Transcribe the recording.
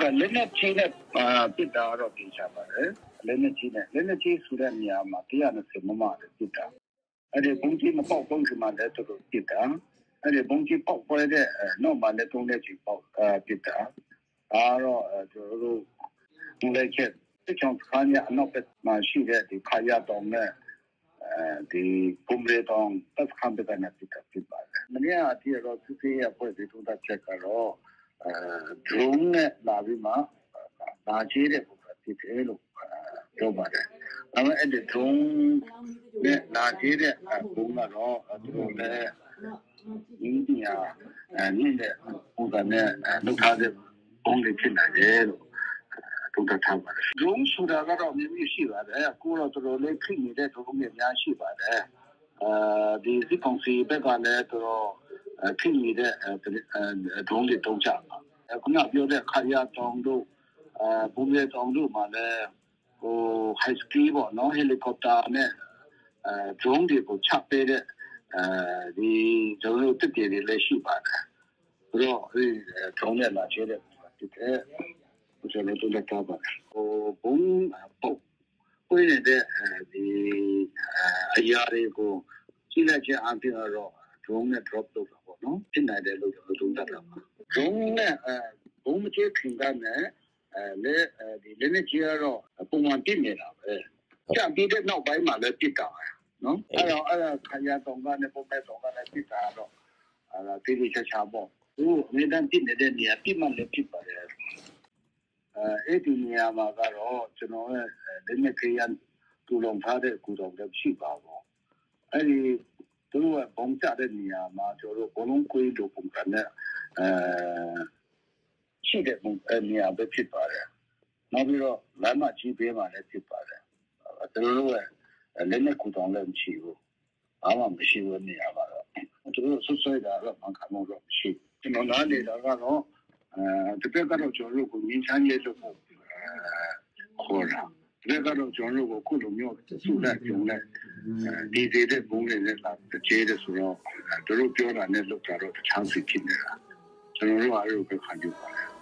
ကလက်နဲ့ချင်းနဲ့အာပစ်တာတော့ပြင်ချပါတယ်လက်နဲ့ချင်းနဲ့လက်နဲ့ချင်းဆိုတဲ့နေရာမှာ120မမတဲ့ပစ်တာအဲ့ဒီဘုံကြီးမပေါက်ဘုံကြီးမှာလည်းတော်တော်ပစ်တာအဲ့ဒီဘုံကြီးပေါက်ပွဲတဲ့နောက်မှာလည်းသုံးတဲ့ချီပေါက်ပစ်တာအားတော့ကျွန်တော်တို့ဒီလက်ချက်တချောင်းခါညာအနောက်ဘက်မှာရှိတဲ့ဒီခါရတောင်နဲ့အဲဒီပုံရတောင်တက်ခံတဲ့ကနေပစ်တာဖြစ်ပါတယ်မနေ့ကအတိရတော့သူစီရဖွဲ့ပြီးထုံးတာချက်ကတော့ အဲ drone နဲ့လာပြီးမှလာချေးတဲ့ပုံစံဖြစ်တယ်လို့ပြောပါတယ်။ဒါပေမဲ့အဲ့ဒီ drone နဲ့လာချေးတဲ့ပုံကတော့သူတို့လည်းဒီနေရာအဲနည်းတဲ့ပုံစံနဲ့လုပ်ထားတဲ့ပုံလေးဖြစ်နိုင်တယ်လို့တုံ့တက်ထားပါတယ်။ drone ဆိုတာကတော့မြင်မြင်ရှိပါတယ်။ကိုတော့တော်တော်လေးခိနေတဲ့ drone တွေများရှိပါတယ်။အဲဒီစစ်ကောင်စီဘက်ကလည်းတော်တော် ခိနေတဲ့ drone တွေတုံးချပါခုနပြောတဲ့ခါရတောင်တို့အဲဘုံရဲတောင်တို့မှာလည်းဟို high ski ပေါ့နော်ဟယ်လီကော်ပတာနဲ့အဲ drone တွေကိုချပေးတဲ့အဲဒီကျွန်တော်တို့တက်တယ်တွေလည်းရှိပါတယ်ပြီးတော့အဲဒီ drone နဲ့လာချဲတဲ့ဒီကကျွန်တော်တို့လည်းတော့ပါဟိုဘုံပေါ့ပွေးနေတဲ့ဒီအရာတွေကိုကြည့်လိုက်ခြင်းအပြင်တော့ drone နဲ့ drop လုပ်တာပေါ့ နော်ဖြစ်နိုင်တယ်လို့ကျွန်တော်တို့သုံးသပ်တာပါဒုံးနဲ့ဘုံမချေခင်ကနဲ့အဲလေဒီလက်နဲ့ချီတော့ပုံမှန်ပြစ်နေတာပဲကြံပြီးတဲ့နောက်ပိုင်းမှာလည်းပြစ်တာနော်အဲ့တော့အဲ့ဒါခရတောင်ကနဲ့ပုံပဲတောင်ကနဲ့ပြစ်တာတော့အဲ့ဒါတိတိကျကျပေါ့သူအမေတန်ပြစ်နေတဲ့နေရာပြစ်မှလည်းပြစ်ပါတယ်အဲအဲ့ဒီနေရာမှာကတော့ကျွန်တော်ရဲ့လက်နဲ့ခရတူလုံထားတဲ့ကူတော်လည်းရှိပါဘူးအဲ့ဒီ သူတို့ကဘုံချတဲ့နေရာမှာကျွန်တော်တို့ဘလုံးကွေးလိုပုံစံနဲ့အဲရှိတဲ့ပုံနေရာပဲဖြစ်ပါတယ်နောက်ပြီးတော့လမ်းမကြီးပေးမှလည်းဖြစ်ပါတယ်သူတို့ကလည်းနဲ့ကူတောင်းလည်းမရှိဘူးဘာမှမရှိဘူးနေရာပါတော့သူတို့ဆွဆွဲတာတော့မခံလို့တော့ရှိကျွန်တော်နားလေတာကတော့အဲတပည့်ကတော့ကျွန်တော်တို့ကိုငင်းချမ်းရဲ့လို့ခေါ်တာ ဒီကတော့ကျွန်တော်တို့ကိုခုလိုမျိုးစုလက်ကြုံလက်ဒီဒီတဲ့ဘုံလေးနဲ့လာတကျေးတဲ့ဆိုတော့တို့ပြောတာနဲ့လောက်တာတော့တခြားစီဖြစ်နေတာကျွန်တော်တို့အားလုံးပဲခံယူပါတယ်